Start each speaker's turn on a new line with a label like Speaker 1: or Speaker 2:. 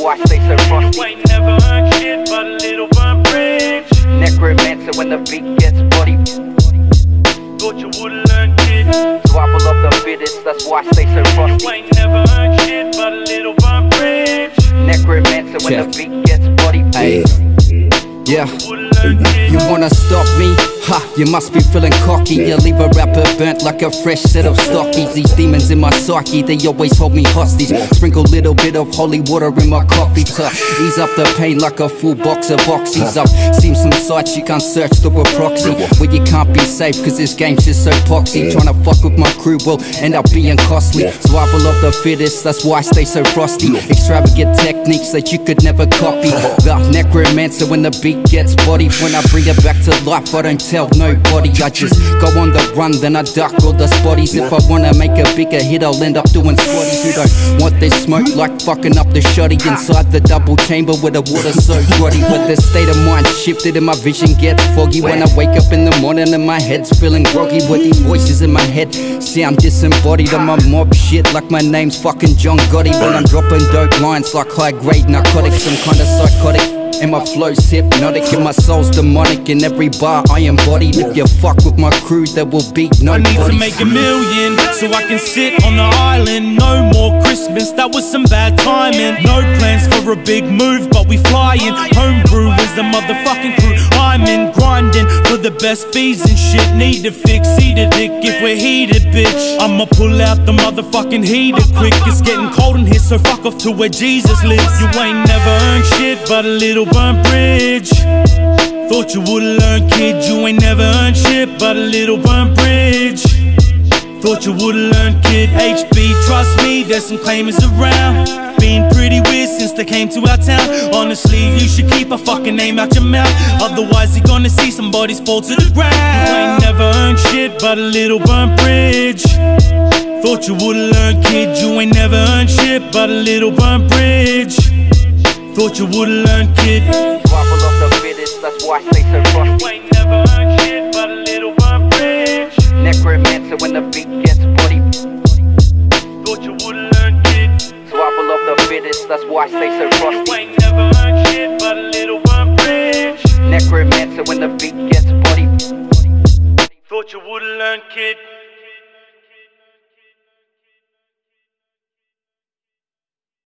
Speaker 1: why I stay so
Speaker 2: You ain't never earned shit but a little burnt bridge.
Speaker 1: Necromancer when the beat gets bloody.
Speaker 2: Thought you would've learned, kid.
Speaker 1: Survival of the fittest, that's why I stay so
Speaker 2: You ain't never earned shit but a little burnt bridge.
Speaker 1: Necromancer when
Speaker 3: Check.
Speaker 1: the beat gets bloody.
Speaker 3: Hey. Yeah.
Speaker 2: Would've learned, kid.
Speaker 3: You wanna stop me? Ha, you must be feeling cocky. You leave a rapper burnt like a fresh set of stockies. These demons in my psyche, they always hold me hostage. Sprinkle little bit of holy water in my coffee cup. ease up the pain like a full box of oxys. I've seen some sites you can't search through a proxy. Where you can't be safe, cause this game's just so poxy. Trying to fuck with my crew will end up being costly. Survival of the fittest, that's why I stay so frosty. Extravagant techniques that you could never copy. The necromancer when the beat gets When I bring it back to life, I don't tell nobody. I just go on the run, then I duck all the spotties. If I wanna make a bigger hit, I'll end up doing squatties. Who don't want this smoke like fucking up the shoddy inside the double chamber where the water's so grotty. But the state of mind shifted and my vision gets foggy. When I wake up in the morning and my head's feeling groggy. With these voices in my head sound disembodied. I'm a mob shit like my name's fucking John Gotti. When I'm dropping dope lines like high grade narcotics, I'm kind of psychotic. And my flow's hypnotic and my soul's demonic In every bar I embodied If you fuck with my crew there will be no
Speaker 2: I need to make a million so I can sit on the island. No more Christmas, that was some bad timing. No plans for a big move, but we flying. Homebrew the motherfucking crew. I'm in grinding for the best fees and shit. Need to fix, eat a dick if we're heated, bitch. I'ma pull out the motherfucking heater quick. It's getting cold in here, so fuck off to where Jesus lives. You ain't never earned shit but a little burnt bridge. Thought you would've learned, kid. You ain't never earned shit but a little burnt bridge. Thought you would've learned, kid. HB, trust me, there's some claimers around. Been pretty weird since they came to our town. Honestly, you should keep a fucking name out your mouth. Otherwise, you're gonna see some bodies fall to the ground. You ain't never earned shit but a little burnt bridge. Thought you would've learned, kid. You ain't never earned shit but a little burnt bridge. Thought you would've learned, kid.
Speaker 1: Survival of the fittest, that's why I stay so frosty. That's why I stay so
Speaker 2: You ain't never earned shit but a little burnt bridge.
Speaker 1: Necromancer when the beat gets bloody.
Speaker 2: Thought you would've learned, kid.